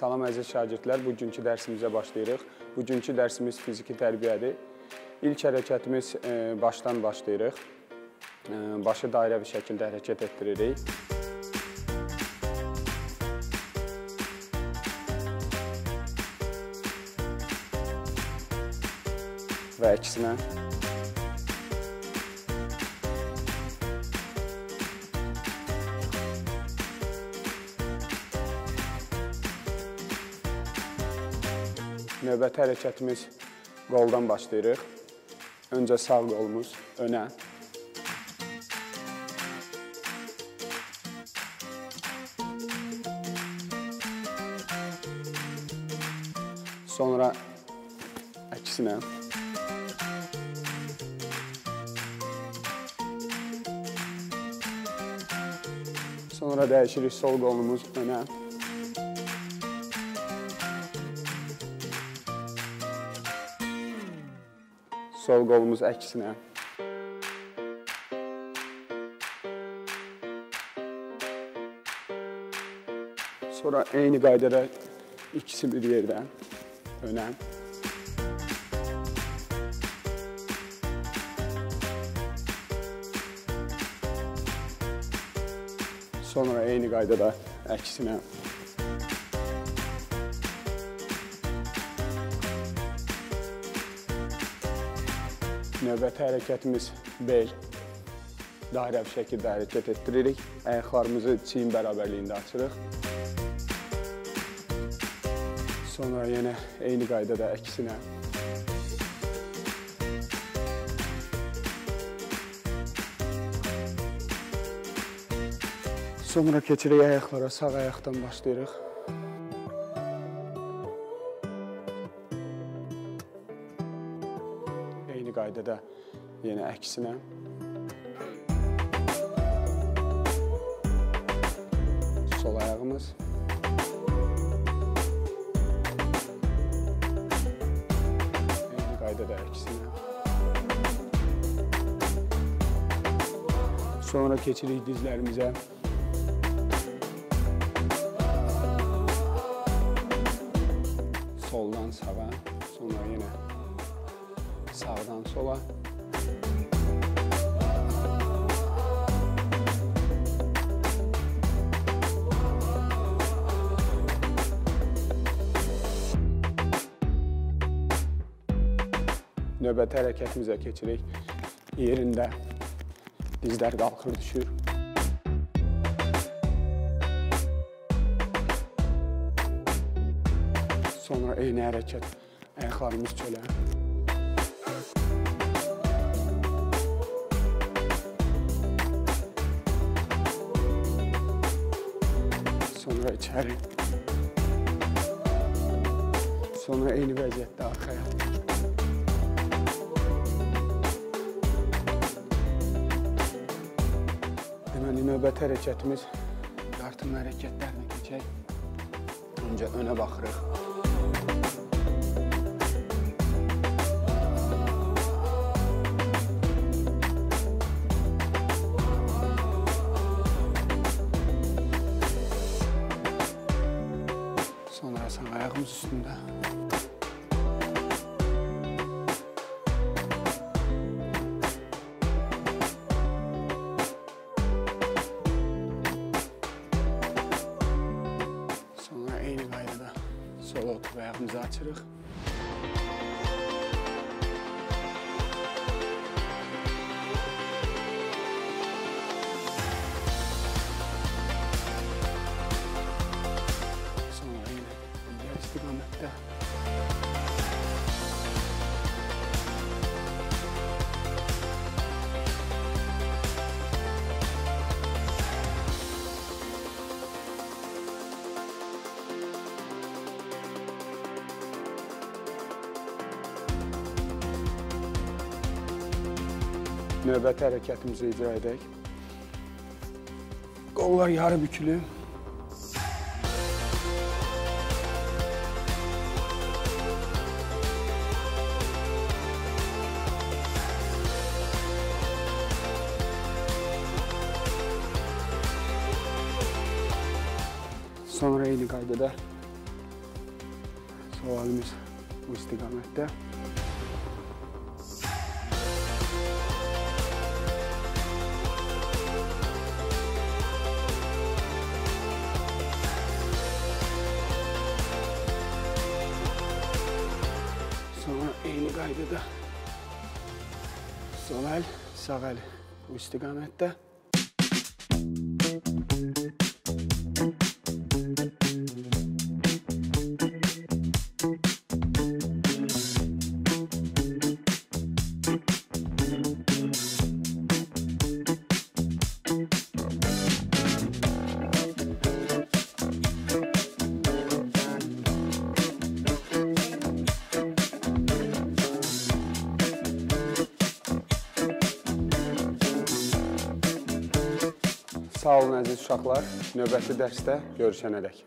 Salam əziz şagirdlər, bugünkü dərsimizə başlayırıq. Bugünkü dərsimiz fiziki tərbiyədir. İlk hərəkətimiz e, başdan başlayırıq. E, başı dairəvi şəkildə hərəkət etdiririk. Və əksinə. Növbəti hərəkətimiz qoldan başlayırıq. Öncə sağ qolumuz önə. Sonra əksinə. Sonra dəyişirik sol qolumuz önə. Sol qolumuz əksinə. Sonra eyni qaydada ikisi bir yerdən önə. Sonra eyni qaydada əksinə. Növbəti hərəkətimiz bel. Dairəvi şəkildə hərəkət etdiririk. Ayaqlarımızı çiyin bərabərliyində açırıq. Sonra yenə eyni qaydada əksinə. Sonra keçirik ayaqlara, sağ ayaqdan başlayırıq. Eyni qaydada yenə əksinə. Sol ayağımız. Eyni qaydada əksinə. Sonra keçirik dizlərimizə. Sağdan sola. Növbəti hərəkətimizə keçirik. Yerində dizlər qalxır, düşür. Sonra eyni hərəkət, ayaqlarımız çölə. Sonra içəri. Sonra eyni vəziyyətdə arxaya. Deməli, növbəti hərəkətimiz dartınma hərəkətlərinə keçək. Öncə önə baxırıq. Ayağımız üstündə. Sonra eyni qaydada sola oturub ayağımızı açırıq. Növbəti hərəkətimizi icra edək. Qollar yarı bükülü. Sonra eyni qaydada Sualımız bu istiqamətdə. Eyni qaydada sol əl, sağ əl bu istiqamətdə. Sağ olun əziz uşaqlar. Növbəti dərsdə görüşənədək.